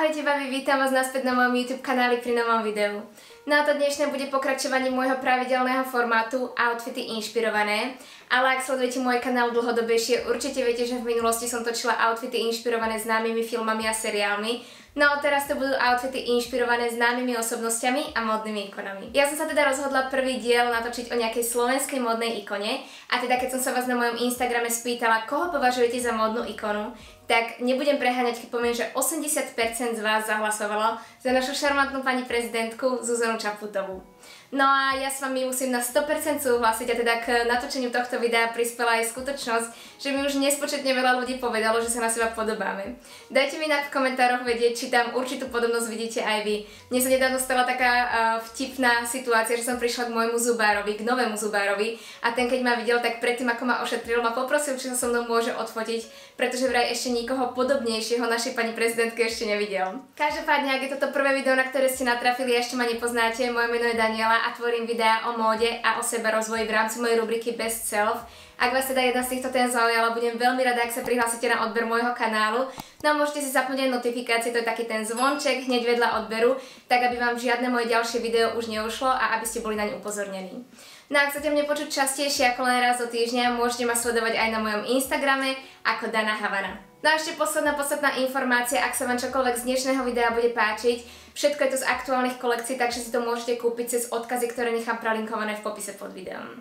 Ahojte babi, vítam vás naspäť na mojom YouTube kanáli pri novom videu. No a to dnešné bude pokračovanie môjho pravidelného formátu Outfity inšpirované, ale ak sledujete môj kanál dlhodobejšie, určite viete, že v minulosti som točila outfity inšpirované známymi filmami a seriálmi, No a teraz to budú outfity inšpirované známymi osobnosťami a modnými ikonami. Ja som sa teda rozhodla prvý diel natočiť o nejakej slovenskej modnej ikone a teda keď som sa vás na mojom Instagrame spýtala, koho považujete za modnú ikonu, tak nebudem preháňať, keď poviem, že 80% z vás zahlasovalo za našu šarmantnú pani prezidentku Zuzanu Čaputovú. No a ja s vami musím na 100% súhlasiť a teda k natočeniu tohto videa prispela aj skutočnosť, že mi už nespočetne veľa ľudí povedalo, že sa na seba podobáme. Dajte mi na v komentároch vedieť, či tam určitú podobnosť vidíte aj vy. Mne sa nedávno stala taká uh, vtipná situácia, že som prišla k môjmu zubárovi, k novému zubárovi a ten keď ma videl, tak predtým ako ma ošetril, ma poprosil, či sa so mnou môže odfotiť, pretože vraj ešte nikoho podobnejšieho našej pani prezidentke ešte nevidel. Každopádne, ak je toto prvé video, na ktoré ste natrafili ešte ma nepoznáte, moje meno je Daniela a tvorím videá o móde a o sebe rozvoji v rámci mojej rubriky Best Self. Ak vás teda jedna z týchto tém zaujala, budem veľmi rada, ak sa prihlásite na odber môjho kanálu. No môžete si zapnúť aj notifikácie, to je taký ten zvonček hneď vedľa odberu, tak aby vám žiadne moje ďalšie video už neušlo a aby ste boli naň upozornení. No a ak chcete mne počuť častejšie ako len raz do týždňa, môžete ma sledovať aj na mojom Instagrame ako Dana Havana. No a ešte posledná podstatná informácia, ak sa vám čokoľvek z dnešného videa bude páčiť, všetko je to z aktuálnych kolekcií, takže si to môžete kúpiť cez odkazy, ktoré nechám pralinkované v popise pod videom.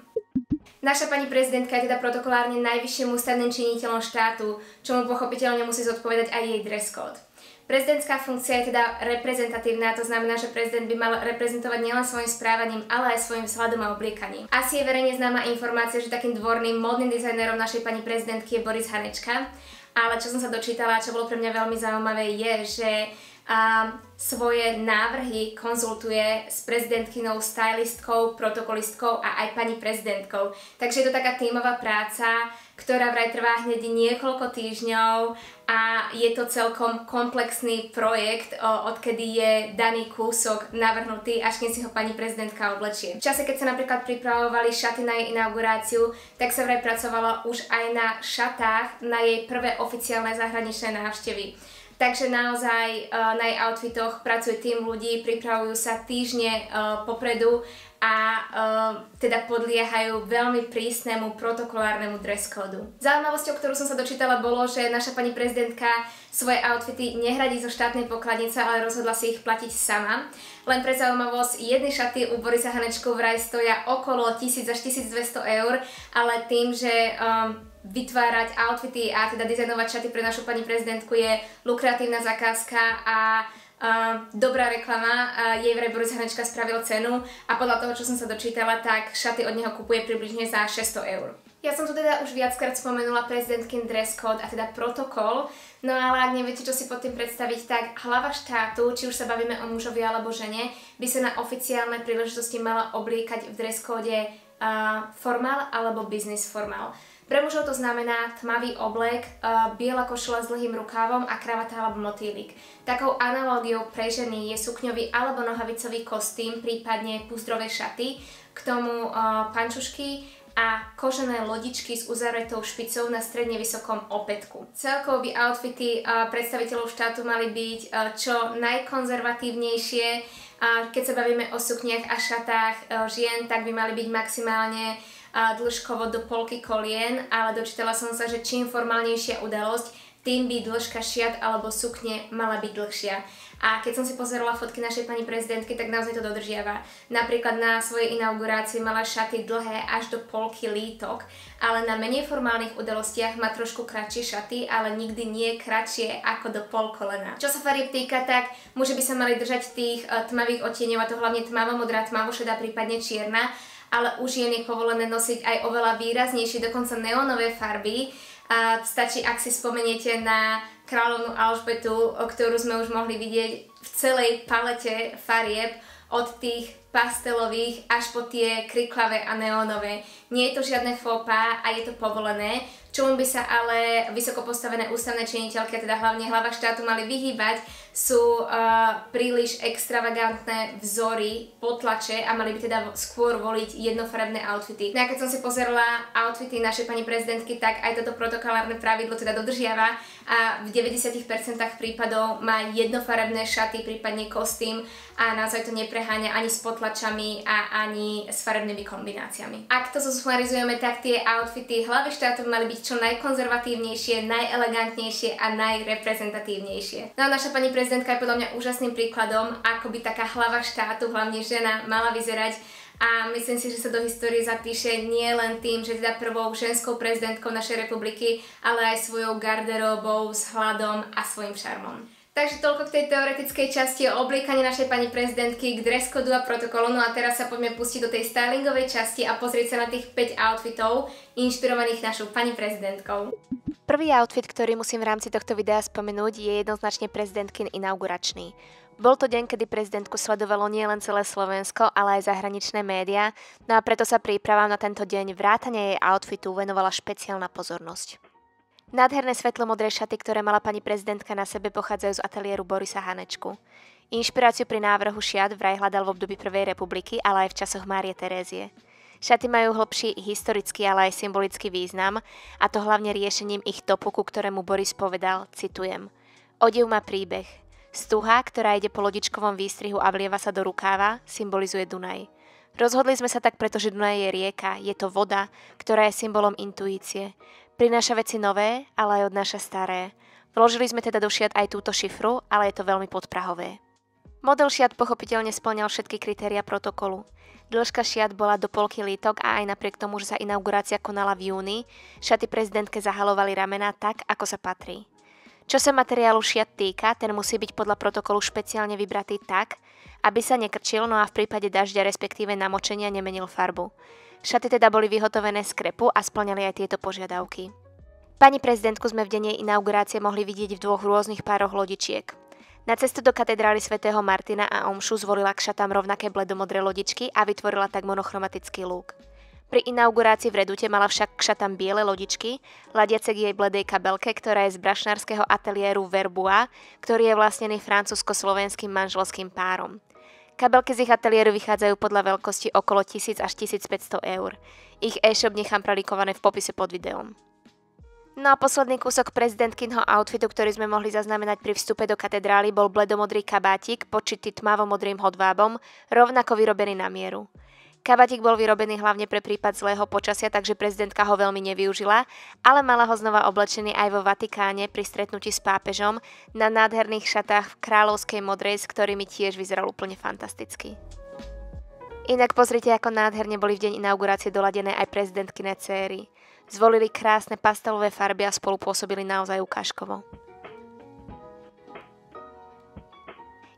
Naša pani prezidentka je teda protokolárne najvyšším ústavným činiteľom štátu, čo mu pochopiteľne musí zodpovedať aj jej dress code. Prezidentská funkcia je teda reprezentatívna, to znamená, že prezident by mal reprezentovať nielen svojim správaním, ale aj svojim vzhľadom a obliekaním. Asi je verejne známa informácia, že takým dvorným modným dizajnerom našej pani prezidentky je Boris Hanečka, ale čo som sa dočítala, čo bolo pre mňa veľmi zaujímavé, je, že a svoje návrhy konzultuje s prezidentkynou, stylistkou, protokolistkou a aj pani prezidentkou. Takže je to taká tímová práca, ktorá vraj trvá hneď niekoľko týždňov a je to celkom komplexný projekt, odkedy je daný kúsok navrhnutý, až keď si ho pani prezidentka oblečie. V čase, keď sa napríklad pripravovali šaty na jej inauguráciu, tak sa vraj pracovala už aj na šatách na jej prvé oficiálne zahraničné návštevy. Takže naozaj uh, na jej outfitoch pracuje tým ľudí, pripravujú sa týždne uh, popredu a uh, teda podliehajú veľmi prísnemu protokolárnemu dress kódu. Zaujímavosťou, ktorú som sa dočítala, bolo, že naša pani prezidentka svoje outfity nehradí zo štátnej pokladnice, ale rozhodla si ich platiť sama. Len pre zaujímavosť, jedny šaty u Borisa Hanečku vraj stoja okolo 1000 až 1200 eur, ale tým, že um, vytvárať outfity a teda dizajnovať šaty pre našu pani prezidentku je lukratívna zakázka a Uh, dobrá reklama, uh, jej vraj Boris Hanečka spravil cenu a podľa toho, čo som sa dočítala, tak šaty od neho kupuje približne za 600 eur. Ja som tu teda už viackrát spomenula prezidentkin dress code a teda protokol, no ale ak neviete, čo si pod tým predstaviť, tak hlava štátu, či už sa bavíme o mužovi alebo žene, by sa na oficiálne príležitosti mala obliekať v dress code uh, formál alebo business formál. Pre mužov to znamená tmavý oblek, uh, biela košela s dlhým rukávom a kravata alebo motýlik. Takou analógiou pre ženy je sukňový alebo nohavicový kostým, prípadne púzdrové šaty, k tomu uh, pančušky a kožené lodičky s uzavretou špicou na stredne vysokom opätku. Celkovo by outfity uh, predstaviteľov štátu mali byť čo najkonzervatívnejšie, keď sa bavíme o sukniach a šatách žien, tak by mali byť maximálne dĺžkovo do polky kolien, ale dočítala som sa, že čím formálnejšia udalosť, tým by dĺžka šiat alebo sukne mala byť dlhšia. A keď som si pozerala fotky našej pani prezidentky, tak naozaj to dodržiava. Napríklad na svojej inaugurácii mala šaty dlhé až do polky lítok, ale na menej formálnych udalostiach má trošku kratšie šaty, ale nikdy nie kratšie ako do pol kolena. Čo sa farieb týka, tak muži by sa mali držať tých uh, tmavých odtieňov, a to hlavne tmavo modrá, tmavo šedá, prípadne čierna, ale už je je povolené nosiť aj oveľa výraznejšie, dokonca neonové farby. A stačí, ak si spomeniete na kráľovnú Alžbetu, ktorú sme už mohli vidieť v celej palete farieb, od tých pastelových až po tie kriklavé a neónové. Nie je to žiadne fópa a je to povolené, čomu by sa ale vysoko postavené ústavné činiteľky, teda hlavne hlava štátu, mali vyhýbať sú uh, príliš extravagantné vzory, potlače a mali by teda skôr voliť jednofarebné outfity. No a keď som si pozerala outfity našej pani prezidentky, tak aj toto protokolárne pravidlo teda dodržiava a v 90% prípadov má jednofarebné šaty, prípadne kostým a naozaj to nepreháňa ani s potlačami a ani s farebnými kombináciami. Ak to zosumarizujeme, tak tie outfity hlavy štátu mali byť čo najkonzervatívnejšie, najelegantnejšie a najreprezentatívnejšie. No a naša pani prezidentka je podľa mňa úžasným príkladom, ako by taká hlava štátu, hlavne žena, mala vyzerať a myslím si, že sa do histórie zapíše nie len tým, že teda prvou ženskou prezidentkou našej republiky, ale aj svojou garderóbou, hľadom a svojim šarmom. Takže toľko k tej teoretickej časti o obliekaní našej pani prezidentky k dress codu a protokolu. No a teraz sa poďme pustiť do tej stylingovej časti a pozrieť sa na tých 5 outfitov inšpirovaných našou pani prezidentkou. Prvý outfit, ktorý musím v rámci tohto videa spomenúť, je jednoznačne prezidentkin inauguračný. Bol to deň, kedy prezidentku sledovalo nielen celé Slovensko, ale aj zahraničné médiá, no a preto sa prípravám na tento deň vrátane jej outfitu venovala špeciálna pozornosť. Nádherné svetlo-modré šaty, ktoré mala pani prezidentka na sebe, pochádzajú z ateliéru Borisa Hanečku. Inšpiráciu pri návrhu šiat vraj hľadal v období Prvej republiky, ale aj v časoch Márie Terézie. Šaty majú hlbší historický, ale aj symbolický význam, a to hlavne riešením ich topu, ku ktorému Boris povedal, citujem. Odev má príbeh. Stuha, ktorá ide po lodičkovom výstrihu a vlieva sa do rukáva, symbolizuje Dunaj. Rozhodli sme sa tak, pretože Dunaj je rieka, je to voda, ktorá je symbolom intuície. Prináša veci nové, ale aj odnáša staré. Vložili sme teda do šiat aj túto šifru, ale je to veľmi podprahové. Model šiat pochopiteľne splňal všetky kritéria protokolu. Dĺžka šiat bola do polky lítok a aj napriek tomu, že sa inaugurácia konala v júni, šaty prezidentke zahalovali ramena tak, ako sa patrí. Čo sa materiálu šiat týka, ten musí byť podľa protokolu špeciálne vybratý tak, aby sa nekrčil, no a v prípade dažďa respektíve namočenia nemenil farbu. Šaty teda boli vyhotovené z krepu a splňali aj tieto požiadavky. Pani prezidentku sme v dene inaugurácie mohli vidieť v dvoch rôznych pároch lodičiek. Na cestu do katedrály svätého Martina a Omšu zvolila k šatám rovnaké bledomodré lodičky a vytvorila tak monochromatický lúk. Pri inaugurácii v Redute mala však k šatám biele lodičky, ladiace k jej bledej kabelke, ktorá je z brašnárskeho ateliéru Verbua, ktorý je vlastnený francúzsko-slovenským manželským párom. Kabelky z ich ateliéru vychádzajú podľa veľkosti okolo 1000 až 1500 eur. Ich e-shop nechám pralikované v popise pod videom. No a posledný kúsok prezidentkinho outfitu, ktorý sme mohli zaznamenať pri vstupe do katedrály, bol bledomodrý kabátik počitý tmavomodrým hodvábom, rovnako vyrobený na mieru. Kabatík bol vyrobený hlavne pre prípad zlého počasia, takže prezidentka ho veľmi nevyužila, ale mala ho znova oblečený aj vo Vatikáne pri stretnutí s pápežom na nádherných šatách v kráľovskej modrej, s ktorými tiež vyzeral úplne fantasticky. Inak pozrite, ako nádherne boli v deň inaugurácie doladené aj prezidentkyné céry. Zvolili krásne pastelové farby a spolu pôsobili naozaj ukážkovo.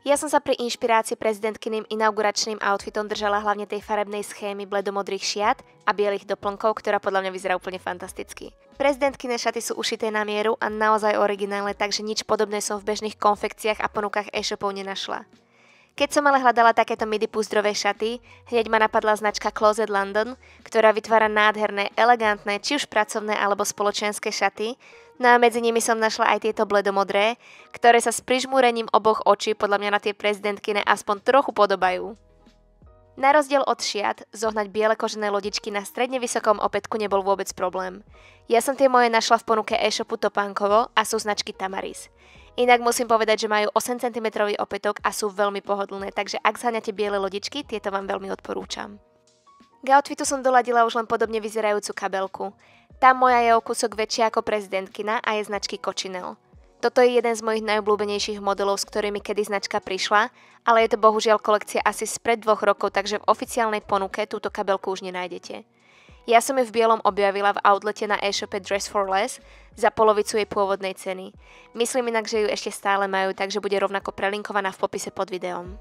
Ja som sa pri inšpirácii prezidentkyným inauguračným outfitom držala hlavne tej farebnej schémy bledomodrých šiat a bielých doplnkov, ktorá podľa mňa vyzerá úplne fantasticky. Prezidentkyné šaty sú ušité na mieru a naozaj originálne, takže nič podobné som v bežných konfekciách a ponukách e-shopov nenašla. Keď som ale hľadala takéto midi púzdrové šaty, hneď ma napadla značka Closet London, ktorá vytvára nádherné, elegantné, či už pracovné alebo spoločenské šaty, no a medzi nimi som našla aj tieto bledomodré, ktoré sa s prižmúrením oboch očí podľa mňa na tie prezidentkyne aspoň trochu podobajú. Na rozdiel od šiat, zohnať biele kožené lodičky na stredne vysokom opätku nebol vôbec problém. Ja som tie moje našla v ponuke e-shopu Topánkovo a sú značky Tamaris. Inak musím povedať, že majú 8 cm opätok a sú veľmi pohodlné, takže ak zháňate biele lodičky, tieto vám veľmi odporúčam. K outfitu som doladila už len podobne vyzerajúcu kabelku. Tá moja je o kúsok väčšia ako prezidentkina a je značky Cochinel. Toto je jeden z mojich najobľúbenejších modelov, s ktorými kedy značka prišla, ale je to bohužiaľ kolekcia asi spred dvoch rokov, takže v oficiálnej ponuke túto kabelku už nenájdete. Ja som ju v bielom objavila v outlete na e-shope Dress for Less za polovicu jej pôvodnej ceny. Myslím inak, že ju ešte stále majú, takže bude rovnako prelinkovaná v popise pod videom.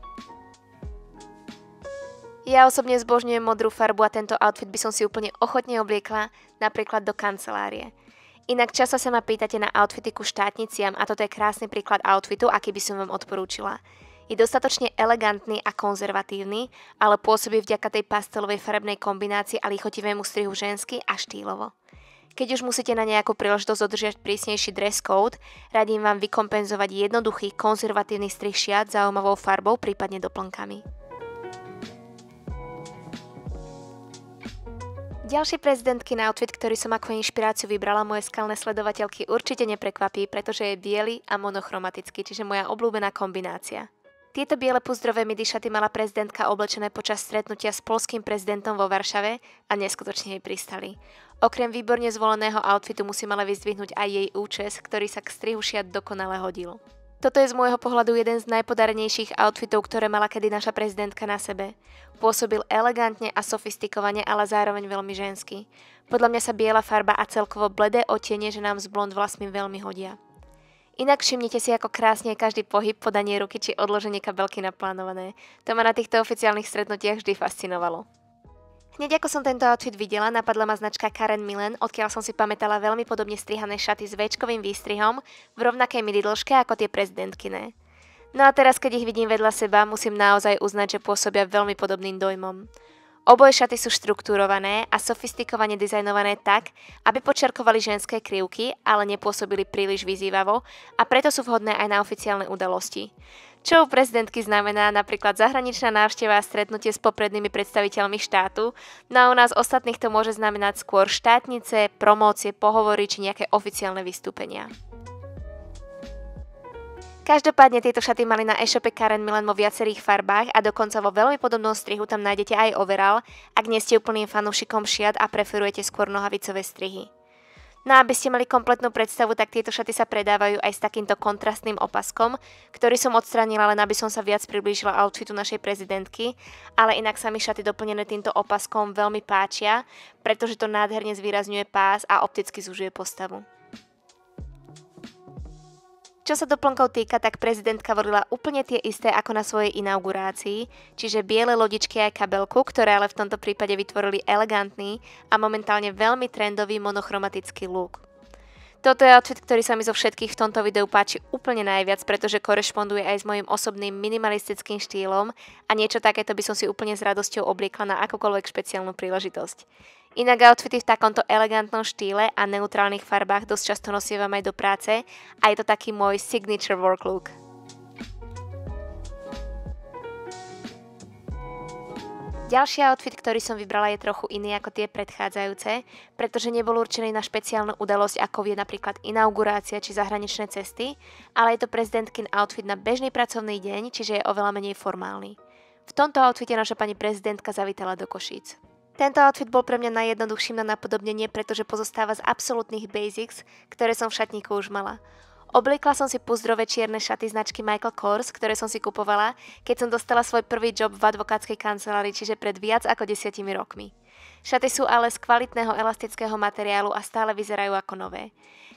Ja osobne zbožňujem modrú farbu a tento outfit by som si úplne ochotne obliekla napríklad do kancelárie. Inak často sa ma pýtate na outfity ku štátniciam a toto je krásny príklad outfitu, aký by som vám odporúčila. Je dostatočne elegantný a konzervatívny, ale pôsobí vďaka tej pastelovej farebnej kombinácii a lichotivému strihu žensky a štýlovo. Keď už musíte na nejakú príležitosť dodržiať prísnejší dress code, radím vám vykompenzovať jednoduchý konzervatívny strih šiat zaujímavou farbou, prípadne doplnkami. Ďalší prezidentky na outfit, ktorý som ako inšpiráciu vybrala moje skalné sledovateľky určite neprekvapí, pretože je biely a monochromatický, čiže moja obľúbená kombinácia. Tieto biele púzdrové midi šaty mala prezidentka oblečené počas stretnutia s polským prezidentom vo Varšave a neskutočne jej pristali. Okrem výborne zvoleného outfitu musím ale vyzdvihnúť aj jej účes, ktorý sa k strihu šiat dokonale hodil. Toto je z môjho pohľadu jeden z najpodarenejších outfitov, ktoré mala kedy naša prezidentka na sebe. Pôsobil elegantne a sofistikovane, ale zároveň veľmi ženský. Podľa mňa sa biela farba a celkovo bledé otiene, že nám s blond vlasmi veľmi hodia. Inak všimnite si, ako krásne je každý pohyb, podanie ruky či odloženie kabelky naplánované. To ma na týchto oficiálnych stretnutiach vždy fascinovalo. Hneď ako som tento outfit videla, napadla ma značka Karen Millen, odkiaľ som si pamätala veľmi podobne strihané šaty s väčkovým výstrihom v rovnakej midi dĺžke ako tie prezidentkyné. No a teraz, keď ich vidím vedľa seba, musím naozaj uznať, že pôsobia veľmi podobným dojmom. Oboje šaty sú štruktúrované a sofistikovane dizajnované tak, aby počerkovali ženské krivky, ale nepôsobili príliš vyzývavo a preto sú vhodné aj na oficiálne udalosti. Čo u prezidentky znamená napríklad zahraničná návšteva a stretnutie s poprednými predstaviteľmi štátu, no a u nás ostatných to môže znamenať skôr štátnice, promócie, pohovory či nejaké oficiálne vystúpenia. Každopádne tieto šaty mali na e-shope Karen Milan vo viacerých farbách a dokonca vo veľmi podobnom strihu tam nájdete aj overall, ak nie ste úplným fanúšikom šiat a preferujete skôr nohavicové strihy. No aby ste mali kompletnú predstavu, tak tieto šaty sa predávajú aj s takýmto kontrastným opaskom, ktorý som odstranila len aby som sa viac priblížila outfitu našej prezidentky, ale inak sa mi šaty doplnené týmto opaskom veľmi páčia, pretože to nádherne zvýrazňuje pás a opticky zužuje postavu. Čo sa doplnkov týka, tak prezidentka volila úplne tie isté ako na svojej inaugurácii, čiže biele lodičky aj kabelku, ktoré ale v tomto prípade vytvorili elegantný a momentálne veľmi trendový monochromatický look. Toto je outfit, ktorý sa mi zo všetkých v tomto videu páči úplne najviac, pretože korešponduje aj s mojim osobným minimalistickým štýlom a niečo takéto by som si úplne s radosťou obliekla na akúkoľvek špeciálnu príležitosť. Inak outfity v takomto elegantnom štýle a neutrálnych farbách dosť často nosievam aj do práce a je to taký môj signature work look. Ďalší outfit, ktorý som vybrala, je trochu iný ako tie predchádzajúce, pretože nebol určený na špeciálnu udalosť, ako je napríklad inaugurácia či zahraničné cesty, ale je to prezidentkin outfit na bežný pracovný deň, čiže je oveľa menej formálny. V tomto outfite naša pani prezidentka zavítala do Košíc. Tento outfit bol pre mňa najjednoduchším na napodobnenie, pretože pozostáva z absolútnych basics, ktoré som v šatníku už mala. Obliekla som si puzdrové čierne šaty značky Michael Kors, ktoré som si kupovala, keď som dostala svoj prvý job v advokátskej kancelárii, čiže pred viac ako desiatimi rokmi. Šaty sú ale z kvalitného elastického materiálu a stále vyzerajú ako nové.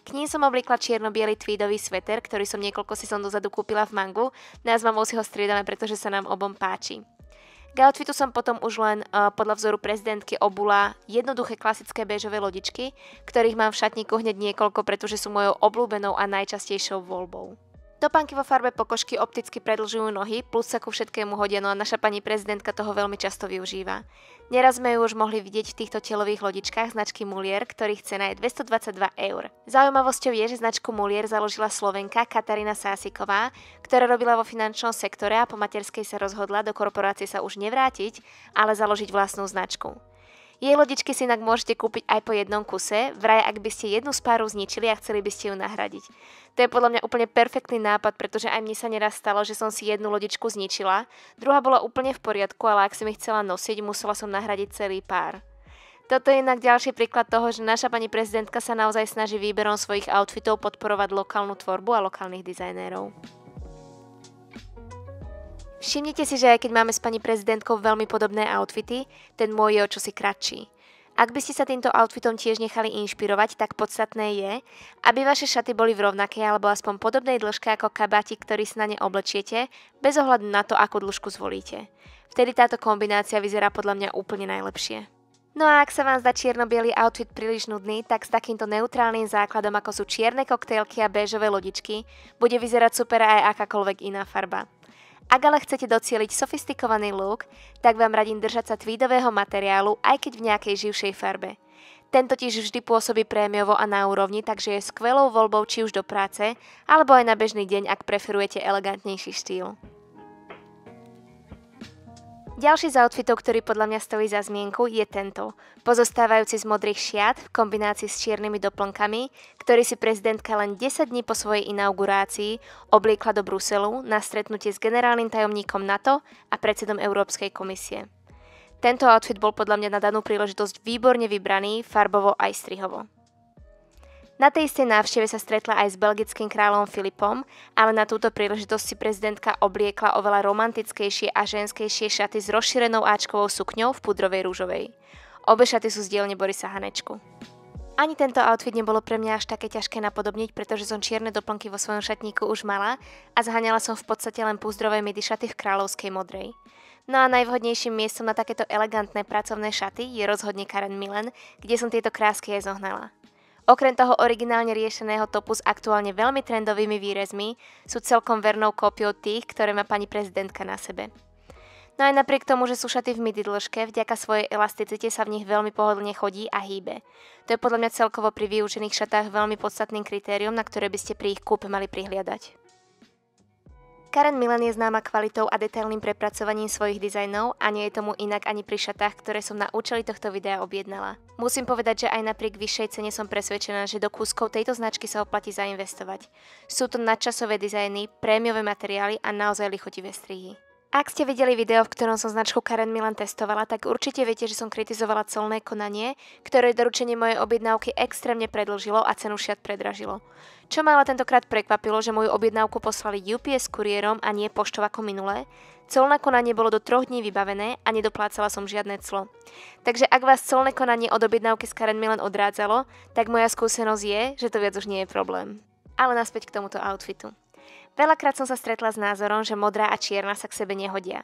K ním som obliekla čierno-biely tweedový sveter, ktorý som niekoľko sezón dozadu kúpila v Mangu, mamou si ho striedame, pretože sa nám obom páči. K outfitu som potom už len uh, podľa vzoru prezidentky obula jednoduché klasické béžové lodičky, ktorých mám v šatníku hneď niekoľko, pretože sú mojou obľúbenou a najčastejšou voľbou. Topánky vo farbe pokožky opticky predlžujú nohy, plus sa ku všetkému hodia, no a naša pani prezidentka toho veľmi často využíva. Neraz sme ju už mohli vidieť v týchto telových lodičkách značky Mulier, ktorých cena je 222 eur. Zaujímavosťou je, že značku Mulier založila Slovenka Katarína Sásiková, ktorá robila vo finančnom sektore a po materskej sa rozhodla do korporácie sa už nevrátiť, ale založiť vlastnú značku. Jej lodičky si inak môžete kúpiť aj po jednom kuse, vraj ak by ste jednu z páru zničili a chceli by ste ju nahradiť. To je podľa mňa úplne perfektný nápad, pretože aj mne sa neraz stalo, že som si jednu lodičku zničila, druhá bola úplne v poriadku, ale ak som ich chcela nosiť, musela som nahradiť celý pár. Toto je inak ďalší príklad toho, že naša pani prezidentka sa naozaj snaží výberom svojich outfitov podporovať lokálnu tvorbu a lokálnych dizajnérov. Všimnite si, že aj keď máme s pani prezidentkou veľmi podobné outfity, ten môj je o čosi kratší. Ak by ste sa týmto outfitom tiež nechali inšpirovať, tak podstatné je, aby vaše šaty boli v rovnakej alebo aspoň podobnej dĺžke ako kabátik, ktorý si na ne oblečiete, bez ohľadu na to, akú dĺžku zvolíte. Vtedy táto kombinácia vyzerá podľa mňa úplne najlepšie. No a ak sa vám zdá čierno-biely outfit príliš nudný, tak s takýmto neutrálnym základom ako sú čierne koktejlky a béžové lodičky bude vyzerať super aj akákoľvek iná farba. Ak ale chcete docieliť sofistikovaný look, tak vám radím držať sa tweedového materiálu, aj keď v nejakej živšej farbe. Ten totiž vždy pôsobí prémiovo a na úrovni, takže je skvelou voľbou či už do práce, alebo aj na bežný deň, ak preferujete elegantnejší štýl. Ďalší z outfitov, ktorý podľa mňa stojí za zmienku, je tento, pozostávajúci z modrých šiat v kombinácii s čiernymi doplnkami, ktorý si prezidentka len 10 dní po svojej inaugurácii obliekla do Bruselu na stretnutie s generálnym tajomníkom NATO a predsedom Európskej komisie. Tento outfit bol podľa mňa na danú príležitosť výborne vybraný, farbovo aj strihovo. Na tej istej návšteve sa stretla aj s belgickým kráľom Filipom, ale na túto príležitosť si prezidentka obliekla oveľa romantickejšie a ženskejšie šaty s rozšírenou áčkovou sukňou v pudrovej rúžovej. Obe šaty sú z dielne Borisa Hanečku. Ani tento outfit nebolo pre mňa až také ťažké napodobniť, pretože som čierne doplnky vo svojom šatníku už mala a zhaňala som v podstate len púzdrové midi šaty v kráľovskej modrej. No a najvhodnejším miestom na takéto elegantné pracovné šaty je rozhodne Karen Milan, kde som tieto krásky aj zohnala. Okrem toho originálne riešeného topu s aktuálne veľmi trendovými výrezmi sú celkom vernou kópiou tých, ktoré má pani prezidentka na sebe. No aj napriek tomu, že sú šaty v midi dĺžke, vďaka svojej elasticite sa v nich veľmi pohodlne chodí a hýbe. To je podľa mňa celkovo pri využených šatách veľmi podstatným kritérium, na ktoré by ste pri ich kúpe mali prihliadať. Karen Milan je známa kvalitou a detailným prepracovaním svojich dizajnov a nie je tomu inak ani pri šatách, ktoré som na účely tohto videa objednala. Musím povedať, že aj napriek vyššej cene som presvedčená, že do kúskov tejto značky sa oplatí zainvestovať. Sú to nadčasové dizajny, prémiové materiály a naozaj lichotivé strihy. Ak ste videli video, v ktorom som značku Karen Milan testovala, tak určite viete, že som kritizovala colné konanie, ktoré doručenie mojej objednávky extrémne predlžilo a cenu šiat predražilo. Čo ma ale tentokrát prekvapilo, že moju objednávku poslali UPS kuriérom a nie poštov ako minulé, colné konanie bolo do troch dní vybavené a nedoplácala som žiadne clo. Takže ak vás colné konanie od objednávky z Karen Milan odrádzalo, tak moja skúsenosť je, že to viac už nie je problém. Ale naspäť k tomuto outfitu. Veľakrát som sa stretla s názorom, že modrá a čierna sa k sebe nehodia.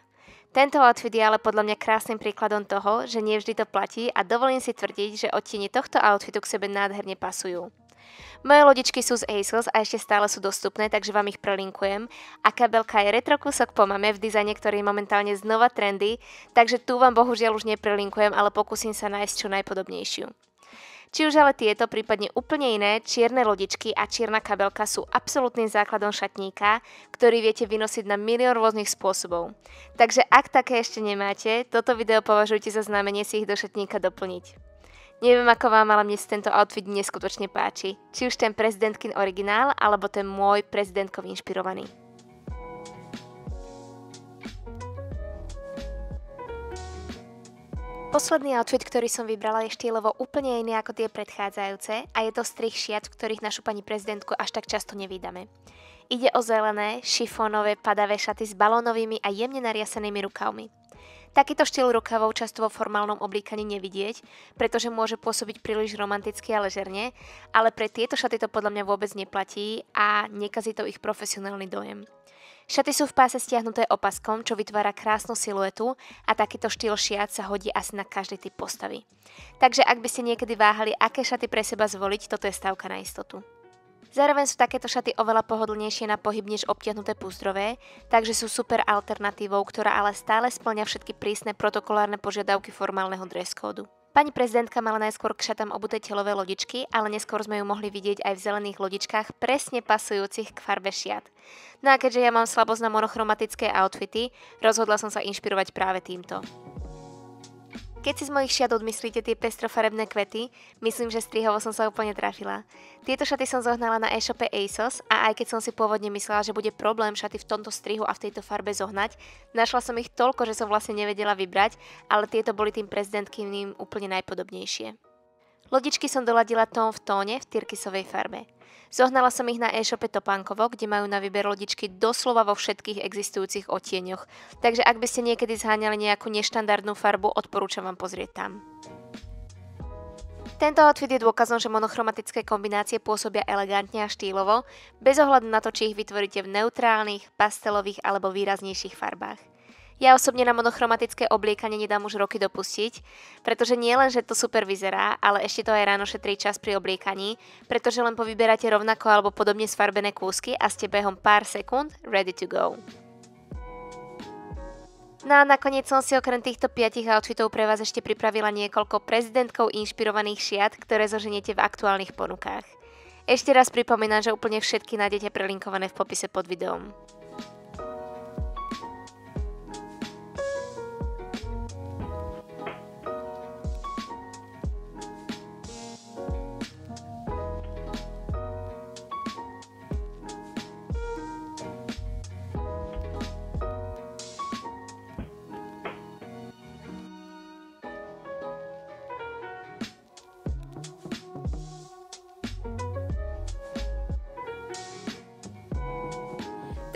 Tento outfit je ale podľa mňa krásnym príkladom toho, že nie vždy to platí a dovolím si tvrdiť, že odtiene tohto outfitu k sebe nádherne pasujú. Moje lodičky sú z ASOS a ešte stále sú dostupné, takže vám ich prelinkujem. A kabelka je retro kúsok po mame v dizajne, ktorý je momentálne znova trendy, takže tu vám bohužiaľ už neprelinkujem, ale pokúsim sa nájsť čo najpodobnejšiu. Či už ale tieto, prípadne úplne iné, čierne lodičky a čierna kabelka sú absolútnym základom šatníka, ktorý viete vynosiť na milión rôznych spôsobov. Takže ak také ešte nemáte, toto video považujte za znamenie si ich do šatníka doplniť. Neviem ako vám, ale mne si tento outfit neskutočne páči. Či už ten prezidentkin originál, alebo ten môj prezidentkov inšpirovaný. Posledný outfit, ktorý som vybrala, je štýlovo úplne iný ako tie predchádzajúce a je to strich šiat, v ktorých našu pani prezidentku až tak často nevídame. Ide o zelené, šifónové, padavé šaty s balónovými a jemne nariasenými rukavmi. Takýto štýl rukavov často vo formálnom oblíkaní nevidieť, pretože môže pôsobiť príliš romanticky a ležerne, ale pre tieto šaty to podľa mňa vôbec neplatí a nekazí to ich profesionálny dojem. Šaty sú v páse stiahnuté opaskom, čo vytvára krásnu siluetu a takýto štýl šiat sa hodí asi na každý typ postavy. Takže ak by ste niekedy váhali, aké šaty pre seba zvoliť, toto je stavka na istotu. Zároveň sú takéto šaty oveľa pohodlnejšie na pohyb než obtiahnuté púzdrové, takže sú super alternatívou, ktorá ale stále splňa všetky prísne protokolárne požiadavky formálneho dress kódu. Pani prezidentka mala najskôr k šatám obuté telové lodičky, ale neskôr sme ju mohli vidieť aj v zelených lodičkách presne pasujúcich k farbe šiat. No a keďže ja mám slabosť na monochromatické outfity, rozhodla som sa inšpirovať práve týmto. Keď si z mojich šiat odmyslíte tie pestrofarebné kvety, myslím, že strihovo som sa úplne trafila. Tieto šaty som zohnala na e-shope ASOS a aj keď som si pôvodne myslela, že bude problém šaty v tomto strihu a v tejto farbe zohnať, našla som ich toľko, že som vlastne nevedela vybrať, ale tieto boli tým prezidentkým úplne najpodobnejšie. Lodičky som doladila tón v tóne v tyrkysovej farbe. Zohnala som ich na e-shope Topánkovo, kde majú na výber lodičky doslova vo všetkých existujúcich odtieňoch. Takže ak by ste niekedy zháňali nejakú neštandardnú farbu, odporúčam vám pozrieť tam. Tento outfit je dôkazom, že monochromatické kombinácie pôsobia elegantne a štýlovo, bez ohľadu na to, či ich vytvoríte v neutrálnych, pastelových alebo výraznejších farbách. Ja osobne na monochromatické obliekanie nedám už roky dopustiť, pretože nie len, že to super vyzerá, ale ešte to aj ráno šetrí čas pri obliekaní, pretože len povyberáte rovnako alebo podobne sfarbené kúsky a ste behom pár sekúnd ready to go. No a nakoniec som si okrem týchto piatich outfitov pre vás ešte pripravila niekoľko prezidentkou inšpirovaných šiat, ktoré zoženiete v aktuálnych ponukách. Ešte raz pripomínam, že úplne všetky nájdete prelinkované v popise pod videom.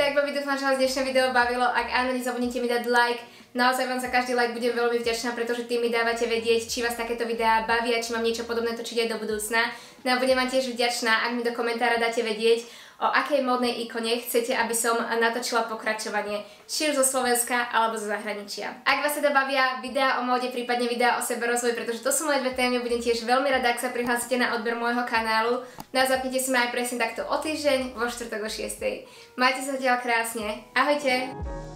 Tak babi, dúfam, že vás dnešné video bavilo. Ak áno, nezabudnite mi dať like. Naozaj vám za každý like budem veľmi vďačná, pretože tým mi dávate vedieť, či vás takéto videá bavia, či mám niečo podobné točiť aj do budúcna. No a budem vám tiež vďačná, ak mi do komentára dáte vedieť, o akej modnej ikone chcete, aby som natočila pokračovanie, či už zo Slovenska alebo zo zahraničia. Ak vás teda bavia videá o móde, prípadne videá o sebe rozvoj, pretože to sú moje dve témy, budem tiež veľmi rada, ak sa prihlásite na odber môjho kanálu. No a zapnite si ma aj presne takto o týždeň vo štvrtok o 6. Majte sa zatiaľ krásne. Ahojte!